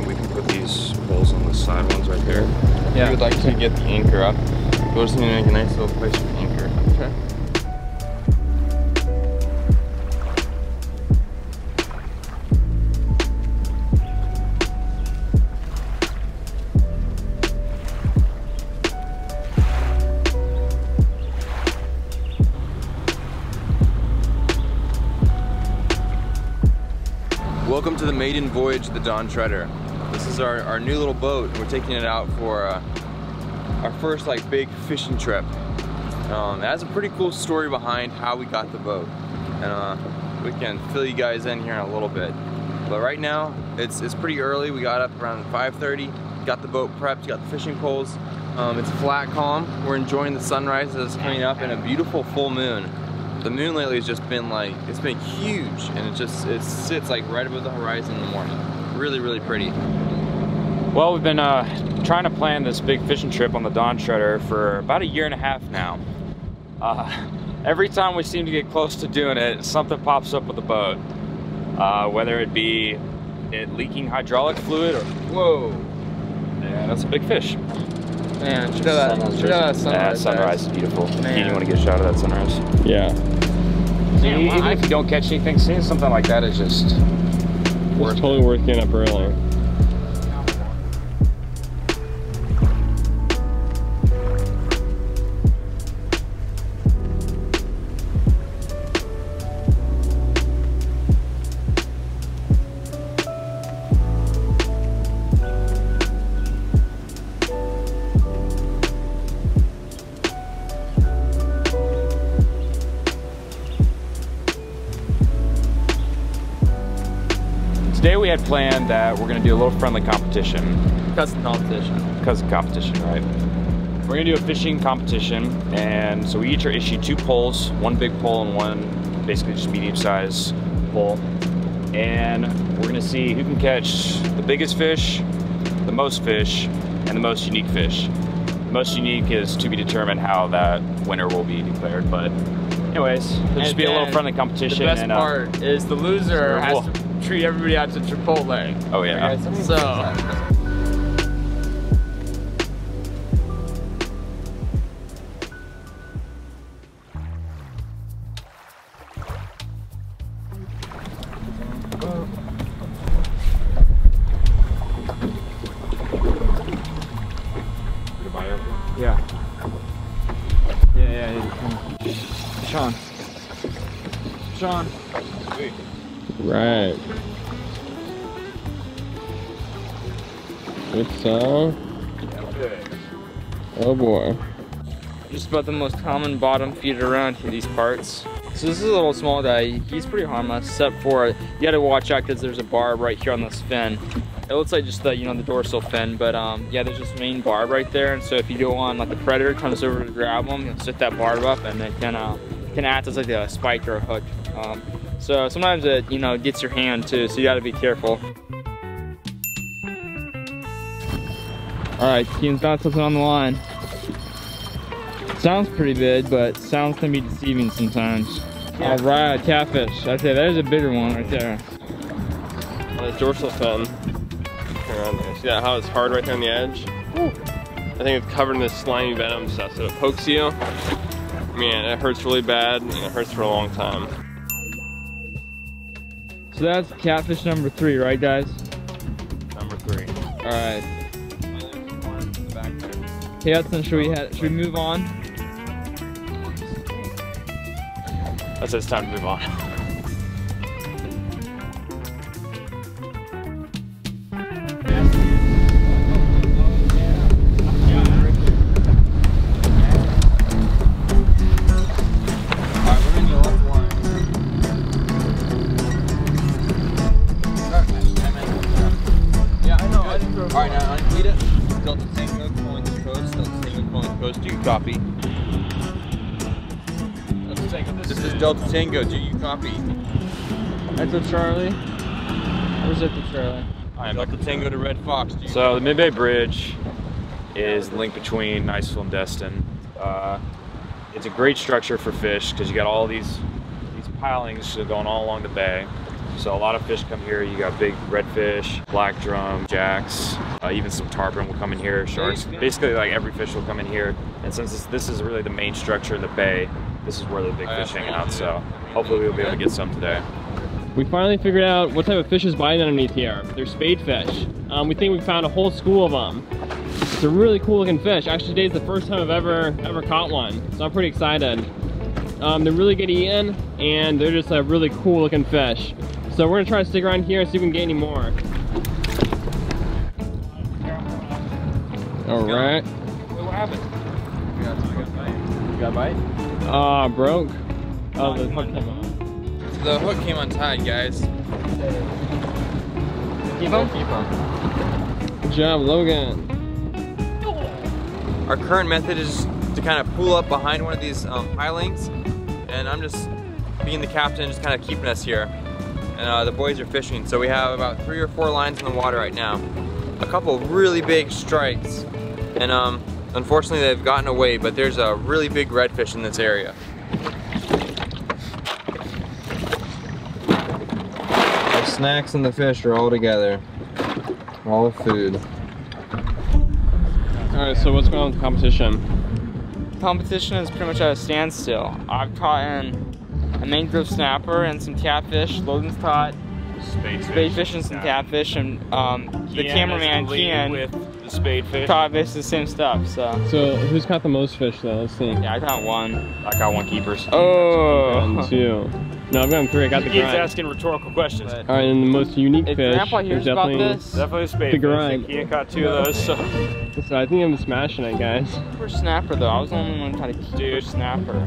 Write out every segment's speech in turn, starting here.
Here, Cam, we can put these poles on the side ones right there. Yeah. We would like to get the anchor up. We just need to make a nice little place for the anchor. Okay. Welcome to the maiden voyage of the Don Treader. This is our, our new little boat we're taking it out for uh, our first like big fishing trip. Um, it has a pretty cool story behind how we got the boat. And uh, we can fill you guys in here in a little bit. But right now, it's, it's pretty early. We got up around 5.30, got the boat prepped, got the fishing poles. Um, it's flat calm. We're enjoying the sunrise that's coming up and a beautiful full moon. The moon lately has just been like, it's been huge and it just, it sits like right above the horizon in the morning. Really, really pretty. Well, we've been uh, trying to plan this big fishing trip on the Don Treader for about a year and a half now. Uh, every time we seem to get close to doing it, something pops up with the boat. Uh, whether it be it leaking hydraulic fluid or, whoa, yeah, that's a big fish. Man, should have that, should have that sunrise. Yeah, sunrise is beautiful. Keith, you want to get a shot of that sunrise? Yeah. See, even if you don't catch anything, seeing something like that is just It's totally worth getting up early. We had planned that we're gonna do a little friendly competition. Custom competition. Because of competition, right? We're gonna do a fishing competition, and so we each are issued two poles, one big pole and one basically just medium size pole. And we're gonna see who can catch the biggest fish, the most fish, and the most unique fish. The most unique is to be determined how that winner will be declared, but anyways, it'll just be a little friendly competition. The best and, uh, part is the loser has to treat everybody out to Chipotle. Oh yeah. So, Good song. Oh boy. Just about the most common bottom feeder around here, these parts. So this is a little small guy. He's pretty harmless, except for you got to watch out because there's a barb right here on this fin. It looks like just the you know the dorsal fin, but um, yeah, there's this main barb right there. And so if you go on like the predator comes over to grab them, you'll that barb up, and it can uh, can act as like a spike or a hook. Um, so sometimes it you know gets your hand too, so you got to be careful. All right, Keen's got something on the line. Sounds pretty big, but sounds can be deceiving sometimes. All right, catfish. I say there's a bigger one right there. On his dorsal fin. See that how it's hard right there on the edge? I think it's covered in this slimy venom stuff, so it pokes you. Man, it hurts really bad and it hurts for a long time. So that's catfish number three, right, guys? Number three. All right. Hey, Hudson, should we head, should we move on? That's it's time to move on. Tango. Do you copy? Echo Charlie. Where's Echo Charlie? Delta Tango to Red Fox. Do you So the Mid-Bay Bridge is the link between Niceville and Destin. Uh, it's a great structure for fish because you got all these these pilings going all along the bay. So a lot of fish come here. You got big redfish, black drum, jacks, uh, even some tarpon will come in here, sharks. Basically like every fish will come in here. And since this, this is really the main structure in the bay, this is where the big fish hang out. So hopefully we'll be able to get some today. We finally figured out what type of fish is biting underneath here. They're spade fish. Um, we think we found a whole school of them. It's a really cool looking fish. Actually, today's the first time I've ever ever caught one, so I'm pretty excited. Um, they're really good eating, and they're just a really cool looking fish. So we're gonna try to stick around here and see if we can get any more. All right. What happened? You got a bite? Ah, broke. Oh, the hook came on. The hook came untied, guys. Keep on, Keep on. Good job, Logan. Our current method is to kind of pull up behind one of these um, pilings, and I'm just being the captain, just kind of keeping us here. And uh, the boys are fishing, so we have about three or four lines in the water right now. A couple really big strikes, and um, unfortunately they've gotten away, but there's a really big redfish in this area. The snacks and the fish are all together. All the food. All right, so what's going on with the competition? Competition is pretty much at a standstill. I've caught in a mangrove snapper and some catfish. Logan's caught Spade spade fish and some catfish, and um, the cameraman Kian with the spade fish. caught basically the same stuff. So So who's caught the most fish though? Let's see. yeah, I caught one. I got one oh. keepers. And Oh, two. No, I've got three. I got the grind. He's asking rhetorical questions. But- All right, and the most unique if fish. Grandpa hears there's about definitely. this, Definitely a spade The fish. grind. He caught two of those, so. So I think I'm smashing it, guys. for snapper though, I was the only one trying to keep Dude. a snapper.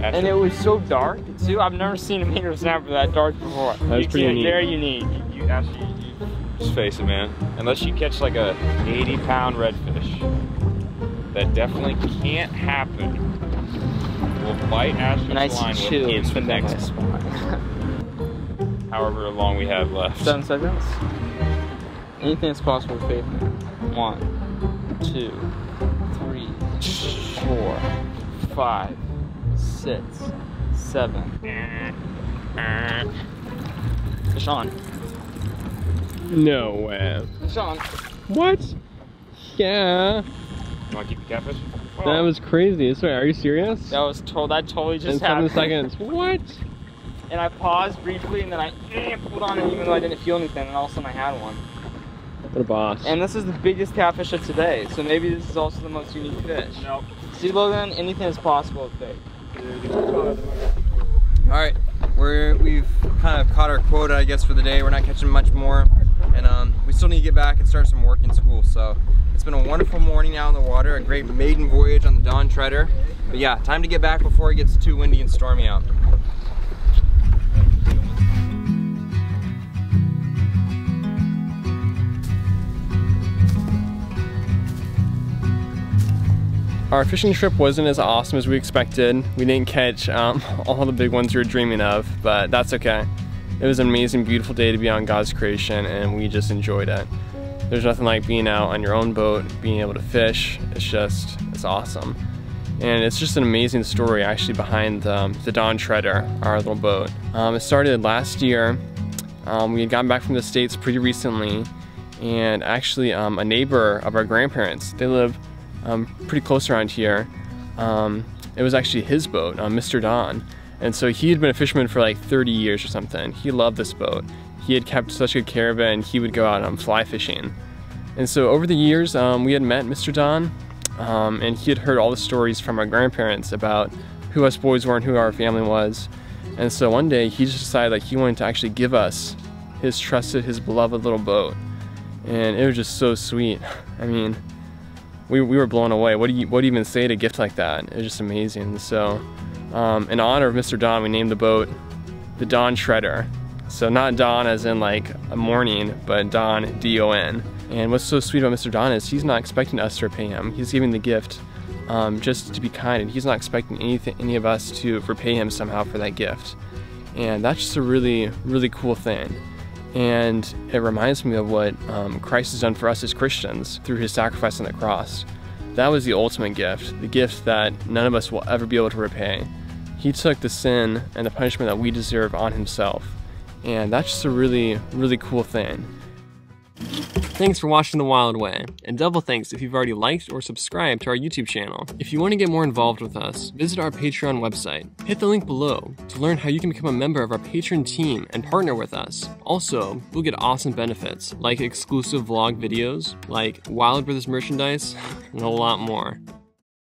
That's And it was so dark too. I've never seen a mangrove snapper that dark before. That was You pretty unique. Very unique. You, you actually, you, just face it, man. Unless you catch like a 80 pound redfish, that definitely can't happen. We'll bite Ashton's Nice line within the next, nice spot. however long we have left. Seven seconds. Anything is possible faith. One, two, three, four, five, six, seven. Mm-hmm. Fish on. No way. Fish on. What? Yeah. You want to keep the catfish? That was crazy. Sorry, are you serious? That was told. That totally just In seven seconds. What? And I paused briefly, and then I eh, pulled on it, even though I didn't feel anything. And all of a sudden, I had one. What a boss. And this is the biggest catfish of today, so maybe this is also the most unique fish. Nope. See, Logan, anything is possible with bait. All right, we're we've kind of caught our quota, I guess, for the day. We're not catching much more, and um, we still need to get back and start some work in school. So it's been a wonderful morning out in the water, a great maiden voyage on the Don Treader. But yeah, time to get back before it gets too windy and stormy out. Our fishing trip wasn't as awesome as we expected. We didn't catch um, all the big ones we were dreaming of, but that's okay. It was an amazing, beautiful day to be on God's creation, and we just enjoyed it. There's nothing like being out on your own boat, being able to fish. It's just, it's awesome. And it's just an amazing story actually behind um, the Don Treader, our little boat. Um, it started last year. Um, we had gotten back from the States pretty recently, and actually um, a neighbor of our grandparents, they live um, pretty close around here. Um, it was actually his boat, uh, Mr. Don. And so he had been a fisherman for like 30 years or something. He loved this boat. He had kept such good care of it and he would go out um, fly fishing. And so over the years, um, we had met Mr. Don um, and he had heard all the stories from our grandparents about who us boys were and who our family was. And so one day he just decided like he wanted to actually give us his trusted, his beloved little boat. And it was just so sweet. I mean, we, we were blown away. What do you what do you even say to a gift like that? It was just amazing. So, um, in honor of Mr. Don, we named the boat the Don Treader. So not Don as in like a morning, but Don D-O-N. And what's so sweet about Mr. Don is he's not expecting us to repay him. He's giving the gift um, just to be kind, and he's not expecting anything any of us to repay him somehow for that gift. And that's just a really really cool thing. And it reminds me of what um, Christ has done for us as Christians through his sacrifice on the cross. That was the ultimate gift, the gift that none of us will ever be able to repay. He took the sin and the punishment that we deserve on himself, And that's just a really, really cool thing. Thanks for watching The Wild Way, and double thanks if you've already liked or subscribed to our YouTube channel. If you want to get more involved with us, visit our Patreon website. Hit the link below to learn how you can become a member of our patron team and partner with us. Also, you'll get awesome benefits like exclusive vlog videos, like Wild Brothers merchandise, and a lot more.